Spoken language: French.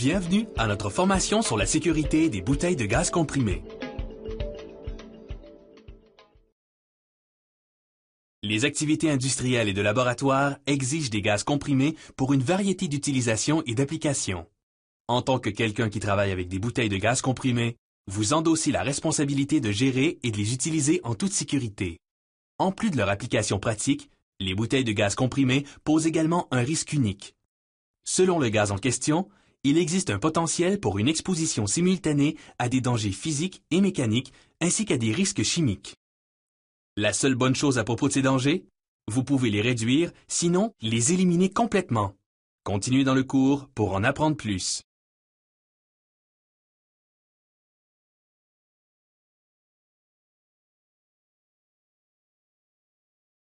Bienvenue à notre formation sur la sécurité des bouteilles de gaz comprimé. Les activités industrielles et de laboratoire exigent des gaz comprimés pour une variété d'utilisations et d'applications. En tant que quelqu'un qui travaille avec des bouteilles de gaz comprimé, vous endossez la responsabilité de gérer et de les utiliser en toute sécurité. En plus de leur application pratique, les bouteilles de gaz comprimé posent également un risque unique. Selon le gaz en question, il existe un potentiel pour une exposition simultanée à des dangers physiques et mécaniques ainsi qu'à des risques chimiques. La seule bonne chose à propos de ces dangers Vous pouvez les réduire, sinon les éliminer complètement. Continuez dans le cours pour en apprendre plus.